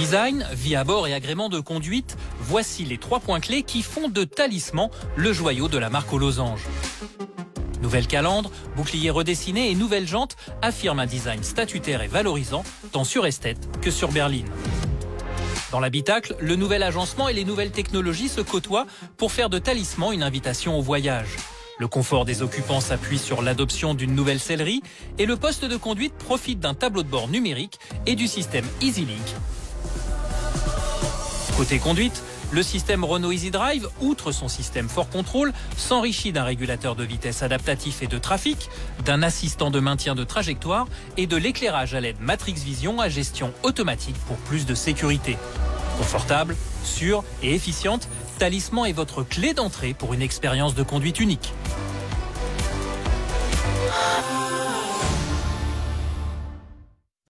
Design, vie à bord et agrément de conduite, voici les trois points clés qui font de Talisman le joyau de la marque aux losanges. Nouvelle calandre, bouclier redessiné et nouvelle jante affirment un design statutaire et valorisant, tant sur Esthète que sur berline. Dans l'habitacle, le nouvel agencement et les nouvelles technologies se côtoient pour faire de Talisman une invitation au voyage. Le confort des occupants s'appuie sur l'adoption d'une nouvelle sellerie et le poste de conduite profite d'un tableau de bord numérique et du système EasyLink. Côté conduite, le système Renault Easy Drive, outre son système Fort Control, s'enrichit d'un régulateur de vitesse adaptatif et de trafic, d'un assistant de maintien de trajectoire et de l'éclairage à l'aide Matrix Vision à gestion automatique pour plus de sécurité. Confortable, sûre et efficiente, Talisman est votre clé d'entrée pour une expérience de conduite unique.